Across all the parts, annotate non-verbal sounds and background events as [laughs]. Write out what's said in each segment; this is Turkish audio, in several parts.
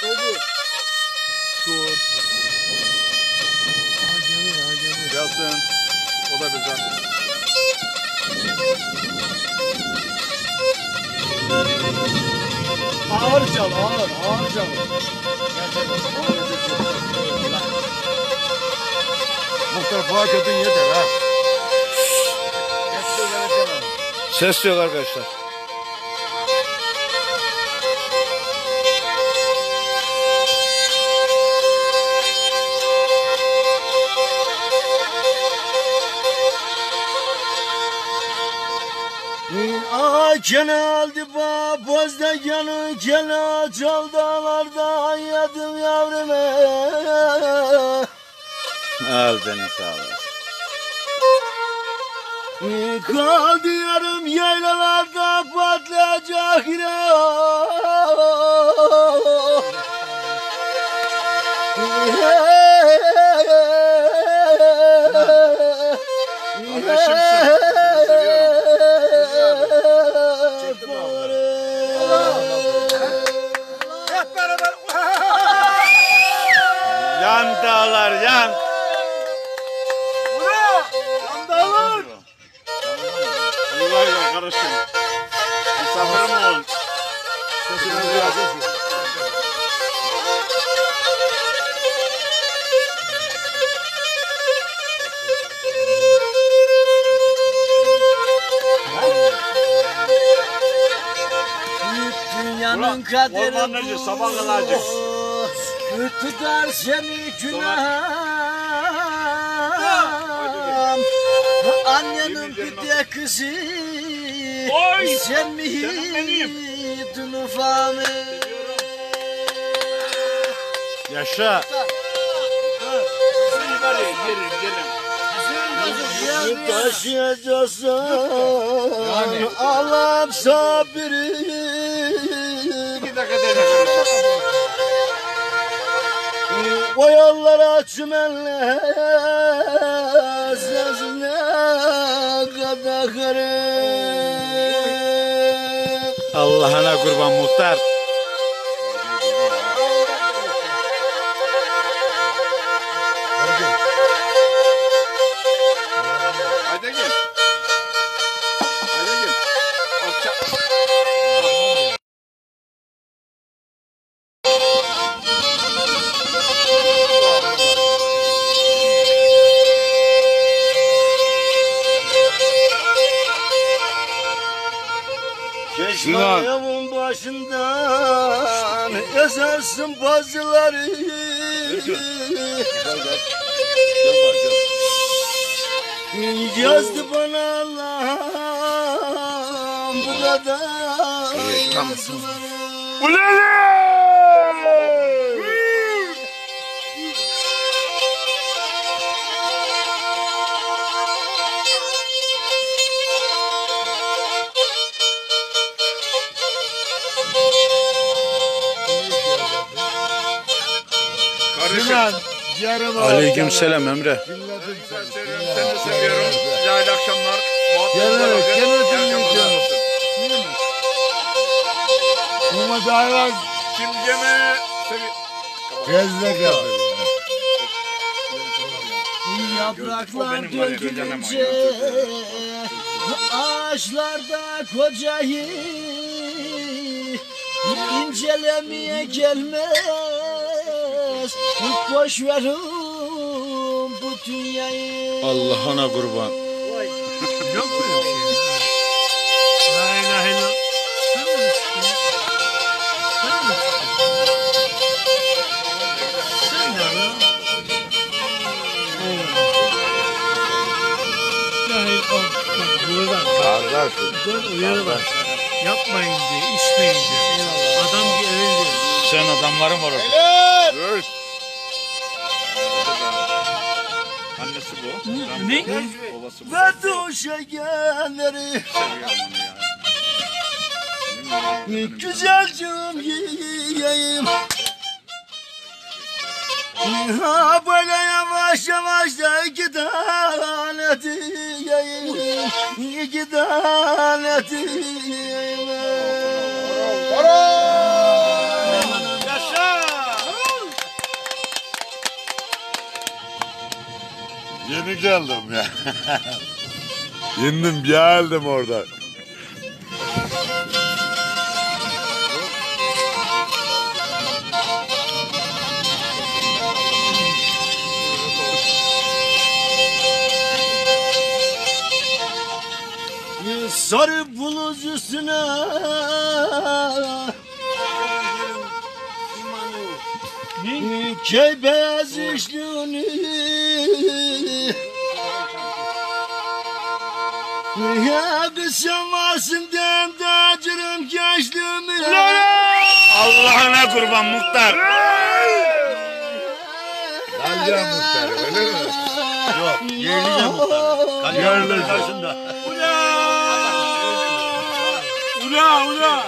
Söyle. Dur. Aha geliyor aha geliyor. Gelsin. O da bizden. Ağır çal ağır ağır çal. Muhtar fakatın yeter ha. Ses yok arkadaşlar. Aa kenaldı ba bozda yanı kena çal dağlarda yadım yavrum Al beni sağ olasın. Kaldı yarım yaylalarda patlayacak yine Kardeşim Sesini duyacağız. Dünyanın kaderi bu. sabah kalacak. Tutar seni günahım Annenin bir de kızı Oy! Sen mi Canım benim. Tunufamı Yaşa. Taşıyacaksan Allah'ım sabri İki dakika yollara çümenler sesine kadar Allah'ına kurban muhtar. Çeşmeyemin başından. Esersin bazıları. Yazdı bana Allah'ım bu kadar Kardeşim. Yarım Aleyküm selam Emre. Seni. de seviyorum. Akşamlar. Bakın. İyi akşamlar. Ama dağlar Kim gene sevi... gezde kaldı. Yapraklar dökülünce ağaçlarda kocayı incelemeye gelmez boş verin bu dünyayı Allah'ına kurban. [laughs] Yok böyle bir şey. La ilahe illallah. Dur. Yapmayın diye, içmeyin diye. Adam gelin diye. Sen adamların var orada. Dur. Annesi bu. Ne? Babası bu. Verdi o şekerleri ya. Güzelcim yiyeyim Ha böyle yavaş yavaş da iki tane diyeyim İki tane diyeyim Yaşa! Yeni [laughs] geldim ya. Yendim geldim orada. Sarı buluz üstüne Keybez işliğini Ya kısım varsından dacırım gençliğimi Allah'ına kurban muhtar. Kalacağım muhtarı öyle mi? Yok yerlice muhtar Yerlice. karşında Ula ula.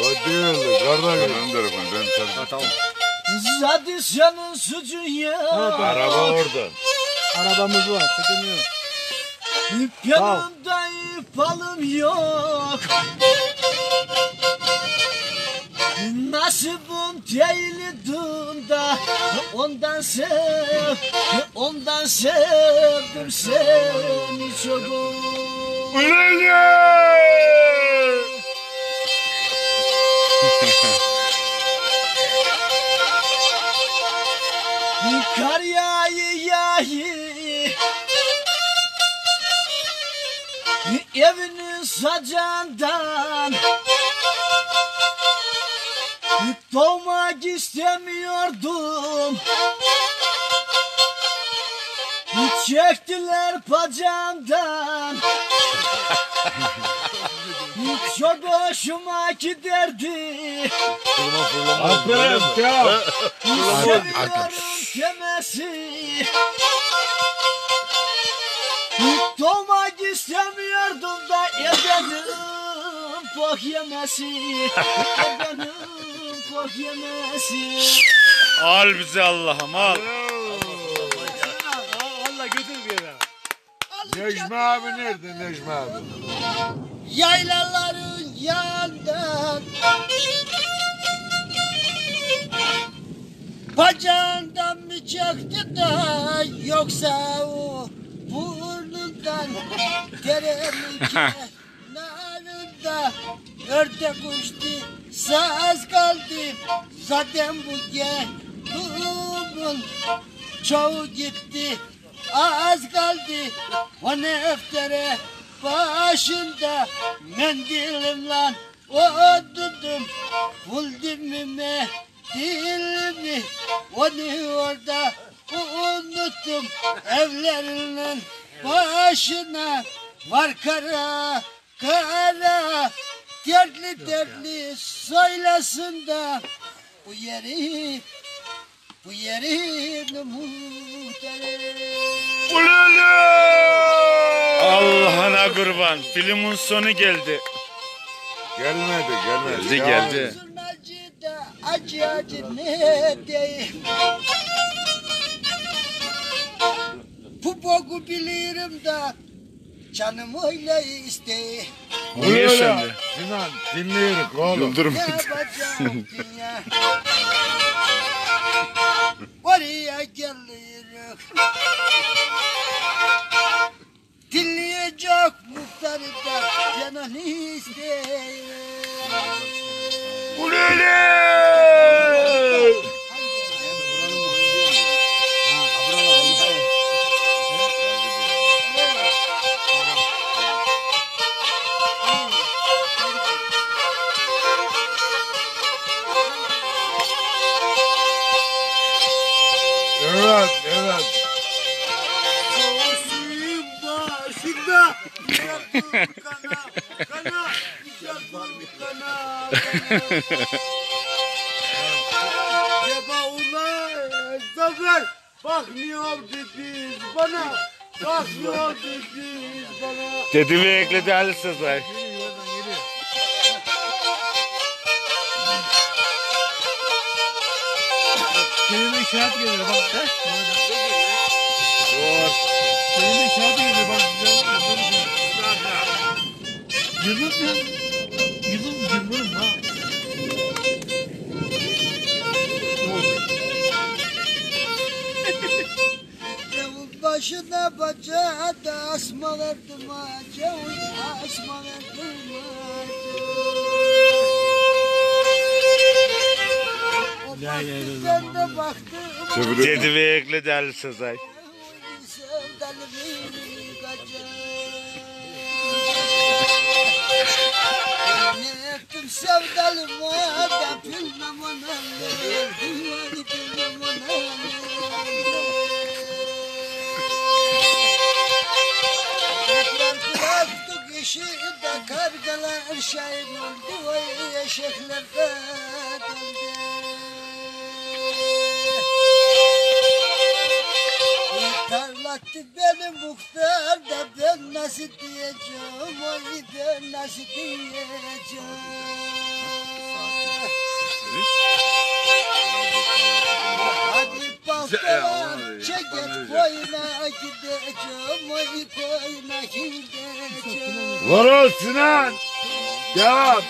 O değildi. Kardeşim. Ben derim ben sen. Zaten senin suçun ya Araba orada. Arabamız var. Sıkıntı yok. Yanımda ipalım yok Nasibim değildim da Ondan sev Ondan sevdim seni çok [laughs] Kar yağı Evinin sacağından Doğmak istemiyordum. Çektiler bacağımdan Çok hoşuma giderdi. Aferin. Ya. Seviyorum demesi Doğmak da edenim bok yemesi Edenim bok yemesi Al bizi Allah'ım al. Allah götür bir yere. Necmi abi nerede Necmi abi? Yaylaların yanından Bacağından mı çaktı da yoksa o burnundan Deremin [laughs] kenarında ördek uçtu saz kaldı. Zaten bu gelimin çoğu gitti. Az kaldı. O neftere başında mendilimle oturdum. Buldum mı dilimi onu orada? Unuttum. Evlerinin başına var kara kara dertli dertli söylesin de bu yeri bu yerin muhtarı Allah'ına kurban. Filmin sonu geldi. Gelmedi gelmedi. Geldi geldi. Acı acı ne diyeyim Bu boku bilirim da canım öyle isteyim Niye şimdi? Sinan dinliyoruz oğlum. Yıldırım. Ne yapacağım [laughs] dünya Oraya geliyorum Dinleyecek muhtarı da canını isteyim Evet yaktım kana, kana, yaktım kana, kana. Ceba ulan Zafer bakmıyor dediniz bana, bakmıyor dediniz bana. Dedi ve ekledi Ali Sezai. Kelime işaret geliyor bak. Kelime işaret geliyor Yıldız ya. Yıldız yıldız ha. [laughs] Yavuz başına bacağı da asmalar dumaca. Asmalar dumaca. Dedi ve ekle deli Sezai. Ettim sevdalıma da bilmem ona Bilmem bilmem Kuşlar bıraktık işi de kargalar şahin oldu Vay eşekler döndü Tarlattı beni muhtar da ben nasıl diyeceğim Vay ben nasıl diyeceğim Hadi baltalar çeket koyuna gideceğim Vay koyuna gideceğim Varol Sinan. Devam.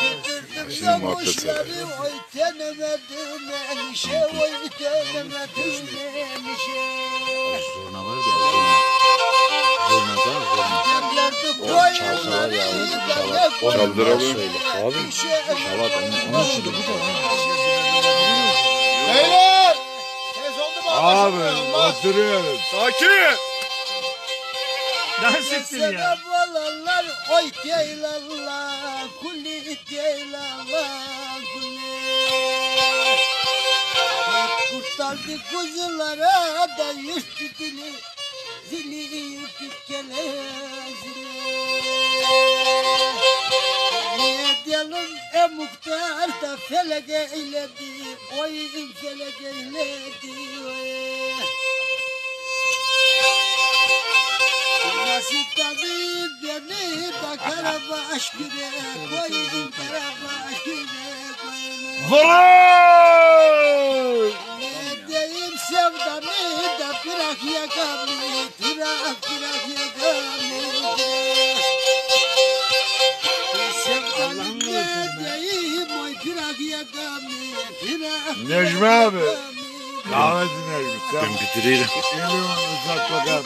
Bitirdim de kuşları oy denemedim enişe Oy denemedim enişe Derlerdi koyunları ben de Çaldıralım. Abi Beyler! Tez oldu mu? Abi oturuyoruz. Sakin. Dans ettin ya. Sebep olanlar oy değil Allah Kulli Allah kulli Kurtardı kuzulara da yırttı dili Zili zili Niye diyelim e muhtar da felek eyledi Oy felek eyledi oy. Nasip tabi beni de karabaş güne koyun karabaş güne koyun. Varol. Ne diyeyim sevdamı da bırak yakamı, bırak bırak yakamı. Sevdamı ne diyeyim oy bırak yakamı, bırak Necmi abi. Kahve dinleyelim. Ben bitiririm. elini uzat bakalım.